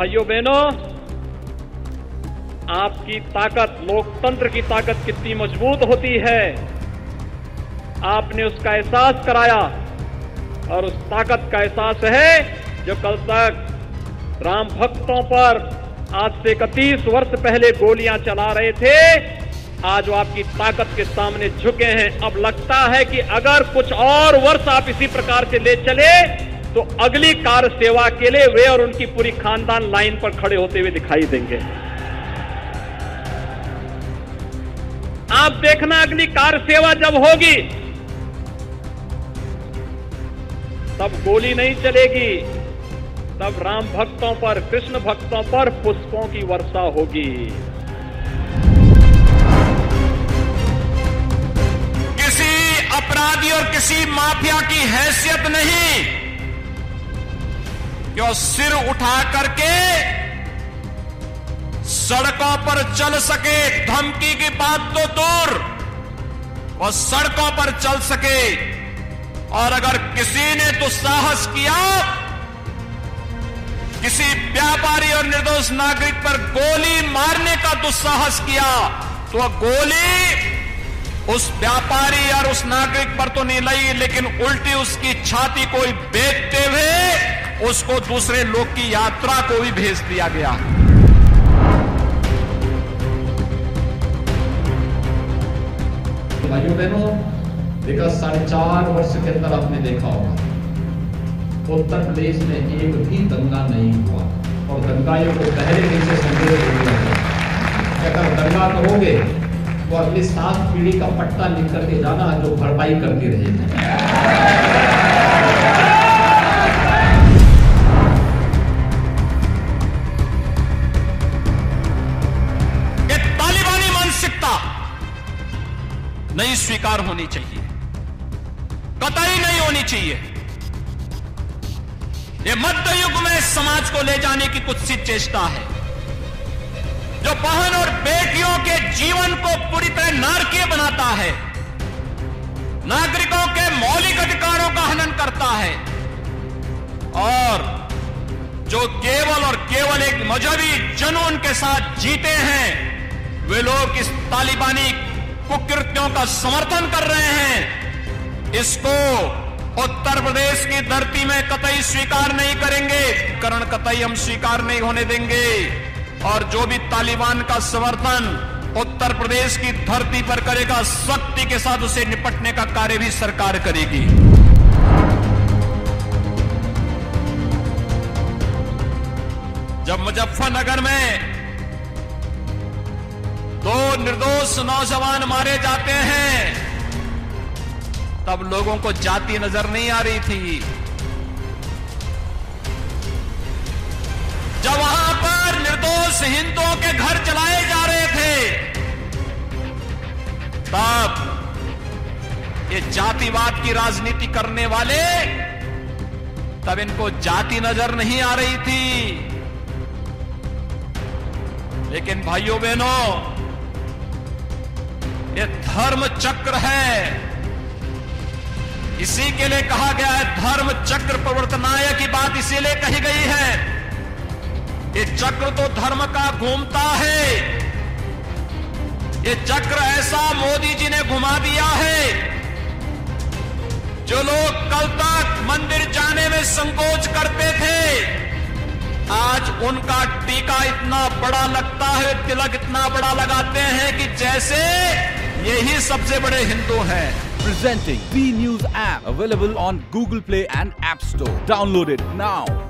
भाइयों बहनों, आपकी ताकत, लोकतंत्र की ताकत कितनी मज़बूत होती है। आपने उसका एहसास कराया और उस ताकत का एहसास है जो कल तक राम भक्तों पर आज से इकतीस वर्ष पहले गोलियाँ चला रहे थे, आज वो आपकी ताकत के सामने झुके हैं। अब लगता है कि अगर कुछ और वर्ष आप इसी प्रकार से ले चले तो अगली कार सेवा के लिए वे और उनकी पूरी खानदान लाइन पर खड़े होते हुए दिखाई देंगे। आप देखना अगली कार सेवा जब होगी, तब गोली नहीं चलेगी, तब राम भक्तों पर, कृष्ण भक्तों पर पुष्पों की वर्षा होगी। किसी अपराधी और किसी माफिया की हैसियत नहीं। कि वो सिर उठा करके सड़कों पर चल सके, धमकी की बात तो दूर वो सड़कों पर चल सके। और अगर किसी ने दुस्साहस किया, किसी व्यापारी और निर्दोष नागरिक पर गोली मारने का दुस्साहस किया तो गोली उस व्यापारी और उस नागरिक पर तो नहीं लगी, लेकिन उल्टी उसकी छाती को बेचते हुए उसको दूसरे लोग की यात्रा को भी भेज दिया गया। भाइयों बहनों, विगत साढ़े चार वर्ष के अंदर आपने देखा होगा, उत्तर प्रदेश में एक भी दंगा नहीं हुआ और दंगाइयों को पहले दिन से संदेश अगर दंगा करोगे तो अगली सात पीढ़ी का पट्टा लिख करके जाना जो भरपाई करती रहेगी नहीं स्वीकार होनी चाहिए। कतई नहीं होनी चाहिए। ये मध्य युग में समाज को ले जाने की कुछ सी चेष्टा है। जो बहन और बेटियों के जीवन को पूरी तरह नारकीय बनाता है। नागरिकों के मौलिक अधिकारों का हनन करता है। और जो केवल और केवल एक मजहबी जुनून के साथ जीते हैं, वे लोग इस तालिबानी कुकृत्यों का समर्थन कर रहे हैं। इसको उत्तर प्रदेश की धरती में कतई स्वीकार नहीं करेंगे। करण कतई हम स्वीकार नहीं होने देंगे। और जो भी तालिबान का समर्थन उत्तर प्रदेश की धरती पर करेगा, सख्ती के साथ उसे निपटने का कार्य भी सरकार करेगी। जब मुजफ्फरनगर में दो निर्दोष नौजवान मारे जाते हैं। तब लोगों को जाति नज़र नहीं आ रही थी। जब वहाँ पर निर्दोष हिंदुओं के घर चलाए जा रहे थे, तब ये जातिवाद की राजनीति करने वाले, तब इनको जाति नज़र नहीं आ रही थी। लेकिन भाइयों बहनों ये धर्म चक्र है। इसी के लिए कहा गया है, धर्म चक्र प्रवर्तनाय की बात इसीलिए कही गई है। ये चक्र तो धर्म का घूमता है। ये चक्र ऐसा मोदी जी ने घुमा दिया है, जो लोग कल तक मंदिर जाने में संकोच करते थे, आज उनका टीका इतना बड़ा लगता है, तिलक इतना बड़ा लगाते हैं कि जैसे यही सबसे बड़े हिंदू हैं। Presenting B news app available on Google Play and app store download it now